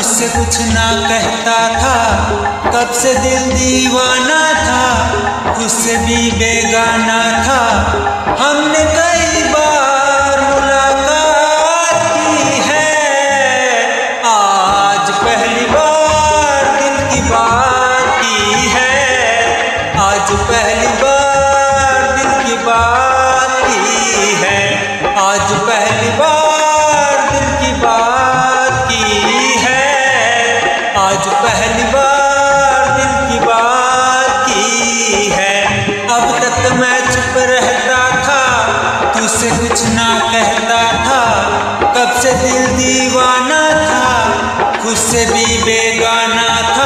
तुझसे कुछ ना कहता था। कब से दिल दीवाना था। तुझसे भी बेगाना था। हमने कई बार मुलाकात की है। आज पहली बार दिल की बात की है। आज पहली बार कुछ ना कहता था कब से दिल दीवाना था खुद से भी बेगाना था।